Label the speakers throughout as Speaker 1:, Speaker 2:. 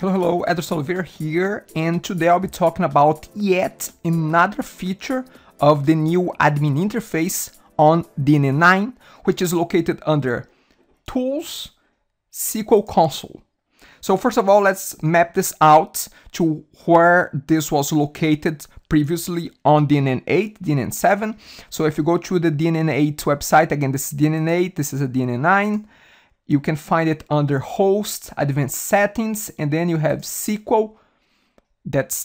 Speaker 1: Hello, hello, Ederson Oliveira here, and today I'll be talking about yet another feature of the new admin interface on DNN 9, which is located under Tools, SQL Console. So first of all, let's map this out to where this was located previously on DNN 8, DNN 7. So if you go to the DNN 8 website, again, this is DNN 8, this is a DNN 9. You can find it under Host, Advanced Settings, and then you have SQL. That's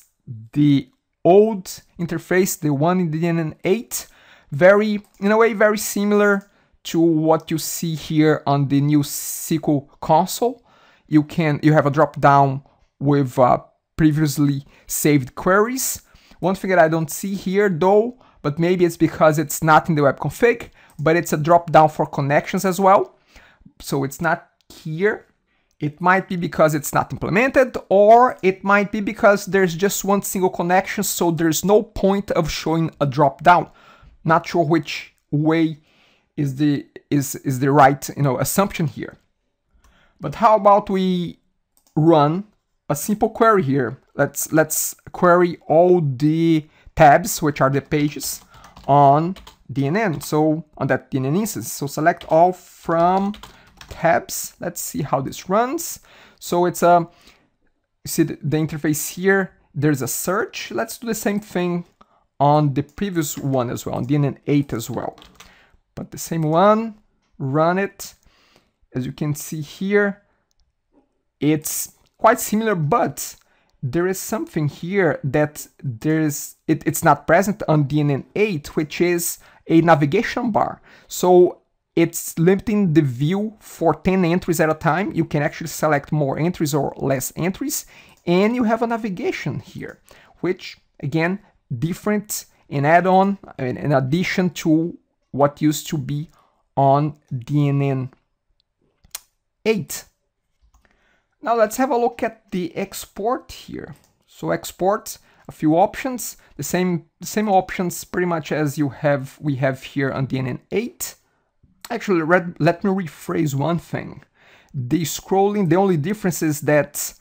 Speaker 1: the old interface, the one in the DNN 8. Very, in a way, very similar to what you see here on the new SQL console you can you have a drop down with uh, previously saved queries. One thing that I don't see here though, but maybe it's because it's not in the web config, but it's a drop down for connections as well. So it's not here. It might be because it's not implemented, or it might be because there's just one single connection, so there's no point of showing a drop down. Not sure which way is the is is the right you know assumption here. But how about we run a simple query here? Let's let's query all the tabs, which are the pages on DNN. So on that DNN instance. So select all from tabs. Let's see how this runs. So it's a see the, interface here. There's a search. Let's do the same thing on the previous one as well, on DNN 8 as well. But the same one, run it, as you can see here, it's quite similar, but there is something here that there's it, it's not present on DNN8, which is a navigation bar. So it's limiting the view for 10 entries at a time. You can actually select more entries or less entries. And you have a navigation here, which again, different in add-on in addition to what used to be on DNN 8. Now let's have a look at the export here. So export, a few options, the same same options pretty much as you have we have here on DNN 8. Actually, let, me rephrase one thing. The scrolling, the only difference is that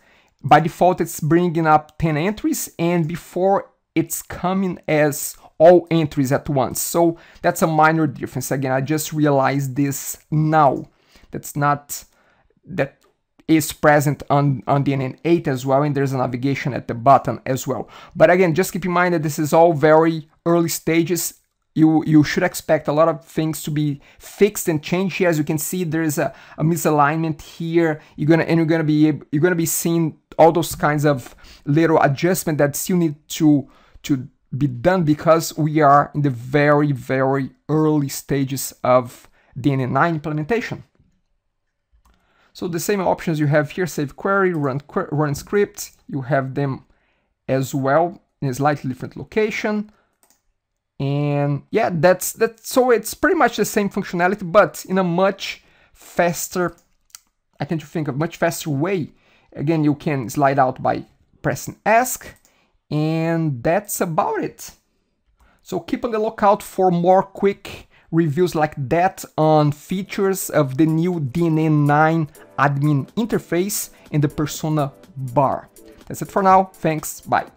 Speaker 1: by default it's bringing up 10 entries and before it's coming as all entries at once. So that's a minor difference. Again, I just realized this now. That's not that is present on, on the DNN 8 as well, and there's a navigation at the bottom as well. But again, just keep in mind that this is all very early stages. You, you should expect a lot of things to be fixed and changed here. As you can see, there is a, a misalignment here. You're gonna and you're gonna be you're gonna be seeing all those kinds of little adjustment that still need to to be done because we are in the very very early stages of DNN 9 implementation. So the same options you have here, save query, run, run script, you have them as well in a slightly different location. And yeah, that's that. So it's pretty much the same functionality, but in a much faster, I to think of much faster way. Again, you can slide out by pressing Esc, and that's about it. So keep on the lookout for more quick reviews like that on features of the new DNN 9 admin interface and the persona bar. That's it for now, thanks, bye.